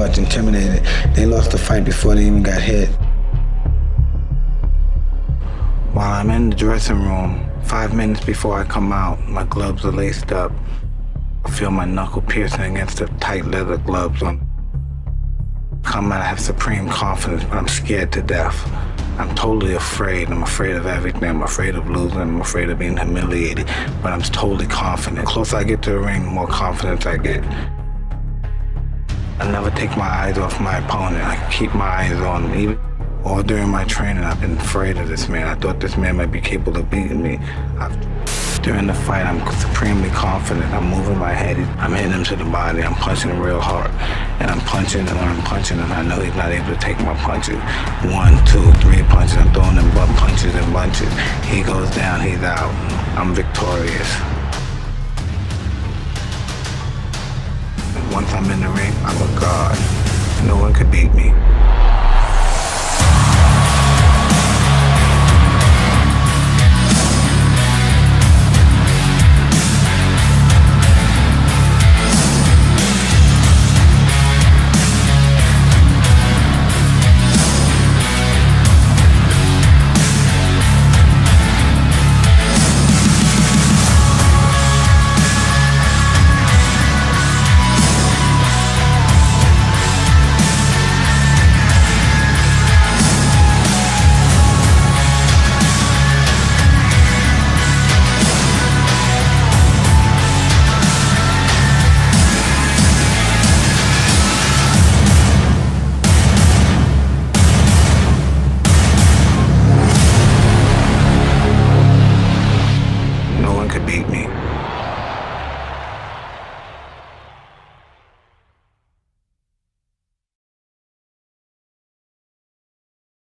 much intimidated. They lost the fight before they even got hit. While I'm in the dressing room, five minutes before I come out, my gloves are laced up. I feel my knuckle piercing against the tight leather gloves on. Come out, I have supreme confidence, but I'm scared to death. I'm totally afraid. I'm afraid of everything. I'm afraid of losing. I'm afraid of being humiliated. But I'm totally confident. The closer I get to the ring, the more confidence I get. I never take my eyes off my opponent. I keep my eyes on him. Even all during my training, I've been afraid of this man. I thought this man might be capable of beating me. I've, during the fight, I'm supremely confident. I'm moving my head. I'm hitting him to the body. I'm punching him real hard. And I'm punching and I'm punching and I know he's not able to take my punches. One, two, three punches. I'm throwing him butt punches and bunches. He goes down, he's out. I'm victorious. Once I'm in the ring, I'm a god. No one could beat me.